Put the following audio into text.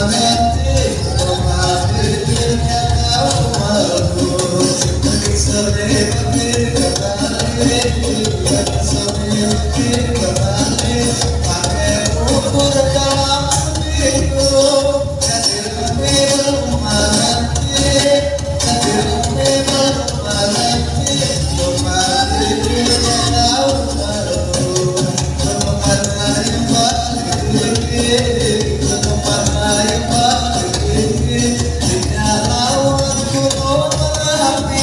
Amen.